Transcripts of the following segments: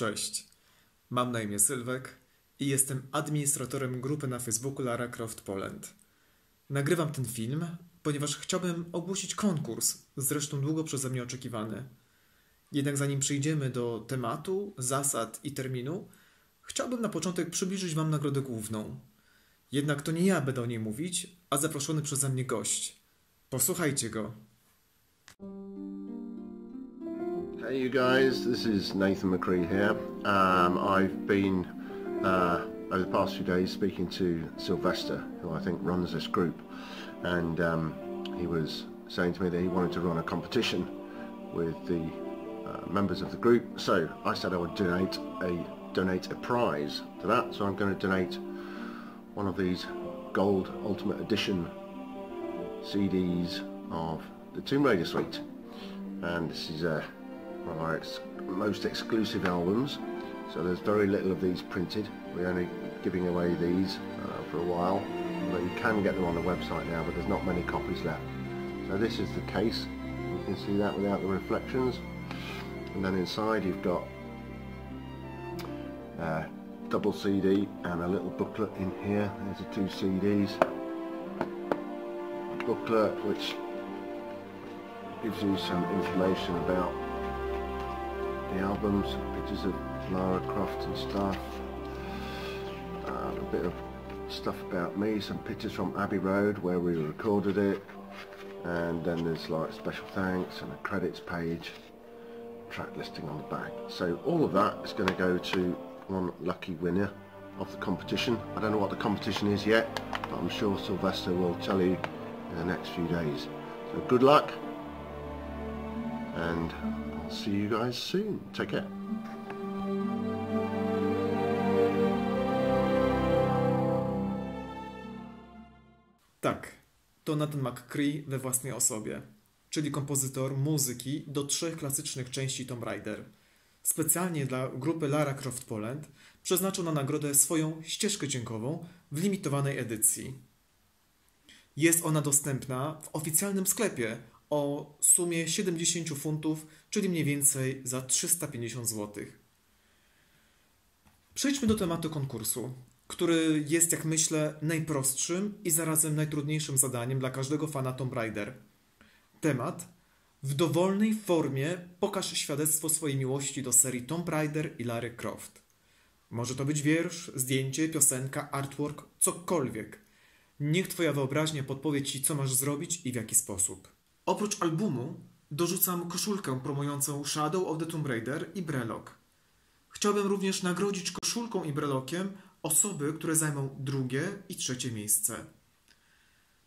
Cześć, mam na imię Sylwek i jestem administratorem grupy na Facebooku Lara Croft Poland. Nagrywam ten film, ponieważ chciałbym ogłosić konkurs, zresztą długo przeze mnie oczekiwany. Jednak zanim przejdziemy do tematu, zasad i terminu, chciałbym na początek przybliżyć Wam nagrodę główną. Jednak to nie ja będę o niej mówić, a zaproszony przeze mnie gość. Posłuchajcie go. Hey, you guys, this is Nathan McCree here. Um, I've been, uh, over the past few days, speaking to Sylvester, who I think runs this group, and um, he was saying to me that he wanted to run a competition with the uh, members of the group. So I said I would donate a donate a prize to that. So I'm going to donate one of these gold Ultimate Edition CDs of the Tomb Raider suite, and this is a one of our ex most exclusive albums. So there's very little of these printed. We're only giving away these uh, for a while. But you can get them on the website now, but there's not many copies left. So this is the case. You can see that without the reflections. And then inside you've got uh, double CD and a little booklet in here. There's the two CDs. A booklet which gives you some information about the albums, pictures of Lara Croft and stuff, uh, a bit of stuff about me, some pictures from Abbey Road where we recorded it, and then there's like special thanks and a credits page, track listing on the back. So all of that is going to go to one lucky winner of the competition. I don't know what the competition is yet, but I'm sure Sylvester will tell you in the next few days. So good luck, and I'll see you guys soon. Take care. Tak, to Nathan McCree we własnej osobie, czyli kompozytor muzyki do trzech klasycznych części Tomb Raider. Specjalnie dla grupy Lara Croft Poland przeznaczył na nagrodę swoją ścieżkę dźwiękową w limitowanej edycji. Jest ona dostępna w oficjalnym sklepie o sumie 70 funtów, czyli mniej więcej za 350 zł. Przejdźmy do tematu konkursu, który jest, jak myślę, najprostszym i zarazem najtrudniejszym zadaniem dla każdego fana Tomb Raider. Temat w dowolnej formie pokaż świadectwo swojej miłości do serii Tomb Raider i Lara Croft. Może to być wiersz, zdjęcie, piosenka, artwork, cokolwiek. Niech Twoja wyobraźnia podpowie Ci, co masz zrobić i w jaki sposób. Oprócz albumu dorzucam koszulkę promującą Shadow of the Tomb Raider i Brelok. Chciałbym również nagrodzić koszulką i brelokiem osoby, które zajmą drugie i trzecie miejsce.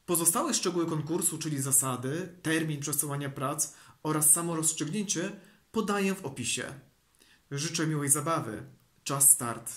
Pozostałe szczegóły konkursu, czyli zasady, termin przesyłania prac oraz samo rozstrzygnięcie podaję w opisie. Życzę miłej zabawy. Czas start.